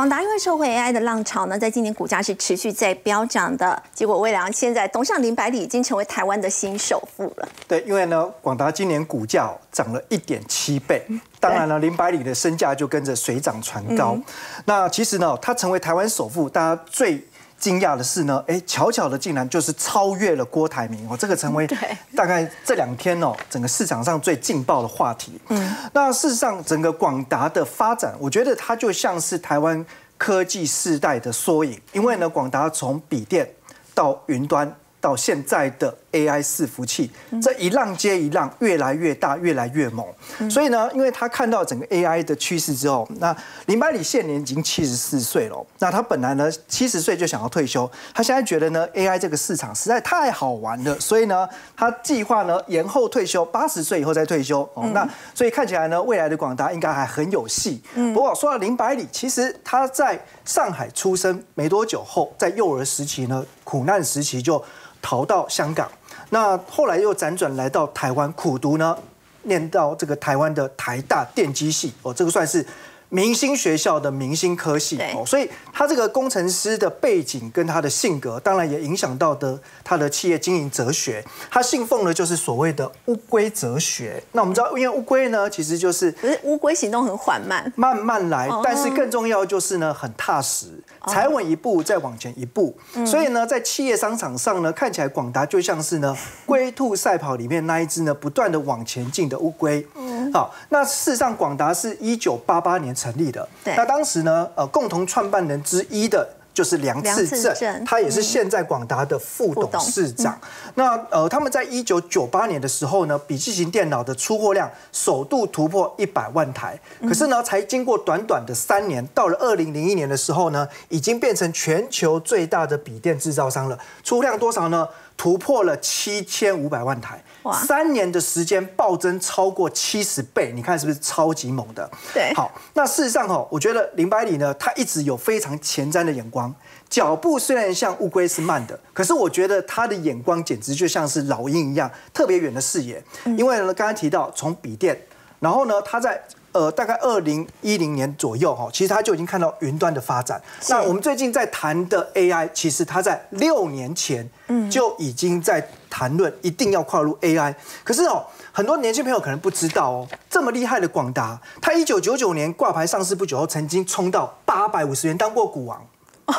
广达因为受惠 AI 的浪潮呢，在今年股价是持续在飙涨的。结果未来现在董事长林百里已经成为台湾的新首富了。对，因为呢，广达今年股价涨了一点七倍，当然了，林百里的身价就跟着水涨船高。那其实呢，他成为台湾首富，大家最。惊讶的是呢，哎，巧巧的竟然就是超越了郭台铭哦，这个成为大概这两天哦，整个市场上最劲爆的话题。嗯，那事实上，整个广达的发展，我觉得它就像是台湾科技世代的缩影，因为呢，广达从笔电到云端。到现在的 AI 伺服器，这一浪接一浪，越来越大，越来越猛。所以呢，因为他看到整个 AI 的趋势之后，那林百里现年已经七十四岁了。那他本来呢七十岁就想要退休，他现在觉得呢 AI 这个市场实在太好玩了，所以呢他计划呢延后退休，八十岁以后再退休。哦，那所以看起来呢未来的广达应该还很有戏。不过说到林百里，其实他在上海出生没多久后，在幼儿时期呢苦难时期就。逃到香港，那后来又辗转来到台湾苦读呢，念到这个台湾的台大电机系哦，这个算是。明星学校的明星科系哦，所以他这个工程师的背景跟他的性格，当然也影响到的他的企业经营哲学。他信奉的就是所谓的乌龟哲学。那我们知道，因为乌龟呢，其实就是可是乌龟行动很缓慢，慢慢来，但是更重要就是呢，很踏实，踩稳一步再往前一步。所以呢，在企业商场上呢，看起来广达就像是呢龟兔赛跑里面那一只呢不断的往前进的乌龟。好，那事实上广达是一九八八年成立的。那当时呢，呃，共同创办人之一的就是梁次正，他也是现在广达的副董事长。那呃，他们在一九九八年的时候呢，笔记型电脑的出货量首度突破一百万台。可是呢，才经过短短的三年，到了二零零一年的时候呢，已经变成全球最大的笔电制造商了。出量多少呢？突破了七千五百万台，三年的时间暴增超过七十倍，你看是不是超级猛的？对，好，那事实上哈，我觉得林百里呢，他一直有非常前瞻的眼光，脚步虽然像乌龟是慢的，可是我觉得他的眼光简直就像是老鹰一样，特别远的视野。因为呢，刚刚提到从笔电，然后呢，他在。呃，大概二零一零年左右哈，其实他就已经看到云端的发展。那我们最近在谈的 AI，其实他在六年前就已经在谈论一定要跨入 AI。可是哦，很多年轻朋友可能不知道哦，这么厉害的广达，他一九九九年挂牌上市不久后，曾经冲到八百五十元当过股王。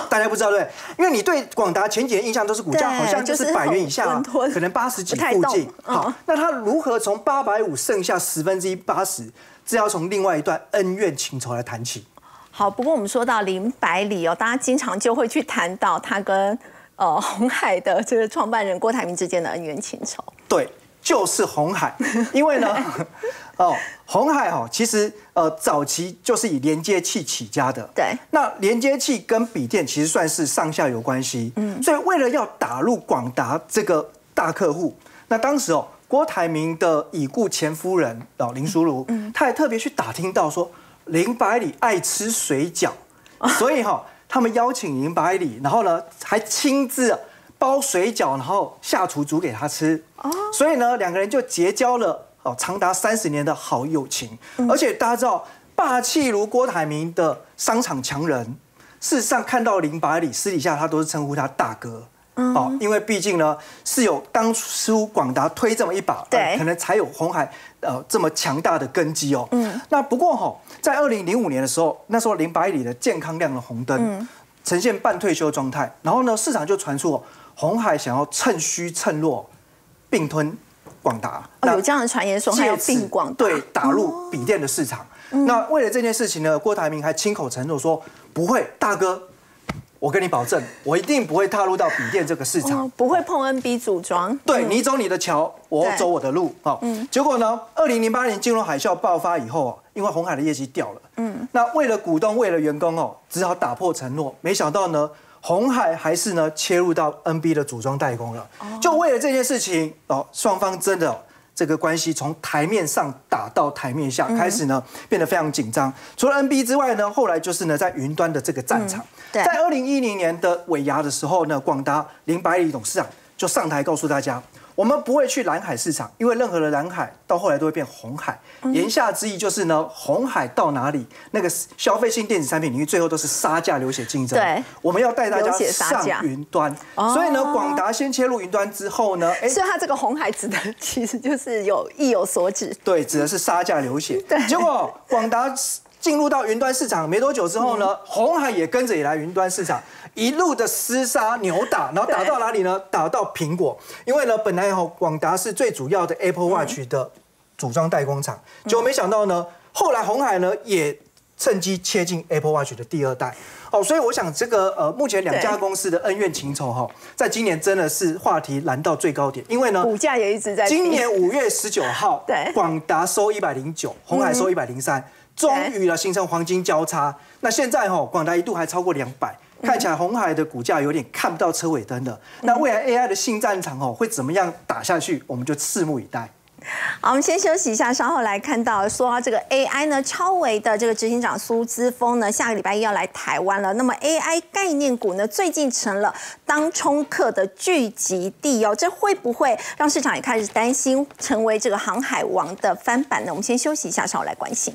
大家不知道对？因为你对广达前几年印象都是股价好像就是百元以下，可能八十几附近。好，那他如何从八百五剩下十分之一八十？是要从另外一段恩怨情仇来谈起。好，不过我们说到林百里哦，大家经常就会去谈到他跟呃红海的这个创办人郭台铭之间的恩怨情仇。对，就是红海，因为呢，哦，红海哦，其实呃早期就是以连接器起家的。对。那连接器跟笔电其实算是上下游关系。嗯。所以为了要打入广达这个大客户，那当时哦。郭台铭的已故前夫人哦林淑如，他还特别去打听到说林百里爱吃水饺，所以哈他们邀请林百里，然后呢还亲自包水饺，然后下厨煮给他吃。哦，所以呢两个人就结交了哦长达三十年的好友情。而且大家知道霸气如郭台铭的商场强人，事实上看到林百里私底下他都是称呼他大哥。哦，因为毕竟呢是有当初广达推这么一把，对，可能才有红海呃这么强大的根基哦。嗯，那不过哈，在二零零五年的时候，那时候林百里的健康亮了红灯，呈现半退休状态，然后呢市场就传出红海想要趁虚趁弱并吞广达，有这样的传言说还要并广对打入笔电的市场。那为了这件事情呢，郭台铭还亲口承诺说不会，大哥。我跟你保证，我一定不会踏入到笔电这个市场，不会碰 NB 组装。对你走你的桥，我走我的路。好，结果呢？二零零八年金融海啸爆发以后，因为红海的业绩掉了，嗯，那为了股东，为了员工哦，只好打破承诺。没想到呢，红海还是呢切入到 NB 的组装代工了。就为了这件事情哦，双方真的。这个关系从台面上打到台面下，开始呢变得非常紧张。除了 NB 之外呢，后来就是呢在云端的这个战场。在二零一零年的尾牙的时候呢，广达林百里董事长就上台告诉大家，我我们不会去蓝海市场，因为任何的蓝海到后来都会变红海。言下之意就是呢，红海到哪里，那个消费性电子产品领域最后都是杀价流血竞争。对，我们要带大家上云端。所以呢，广达先切入云端之后呢，哎，所以它这个红海指的其实就是有意有所指。对，指的是杀价流血。对，结果广达进入到云端市场没多久之后呢，红海也跟着也来云端市场。一路的厮杀扭打，然后打到哪里呢？打到苹果，因为呢，本来哈广达是最主要的 Apple Watch 的组装代工厂，结果没想到呢，后来红海呢也趁机切进 Apple Watch 的第二代。哦，所以我想这个呃，目前两家公司的恩怨情仇哈，在今年真的是话题燃到最高点，因为呢，股价也一直在。今年五月十九号，对，广达收一百零九，红海收一百零三，终于了形成黄金交叉。那现在哈，广达一度还超过两百。看起来红海的股价有点看不到车尾灯的，那未来 AI 的新战场哦会怎么样打下去？我们就拭目以待。好，我们先休息一下，稍后来看到说这个 AI 呢，超维的这个执行长苏姿峰呢，下个礼拜一要来台湾了。那么 AI 概念股呢，最近成了当冲客的聚集地哦，这会不会让市场也开始担心成为这个航海王的翻版呢？我们先休息一下，稍后来关心。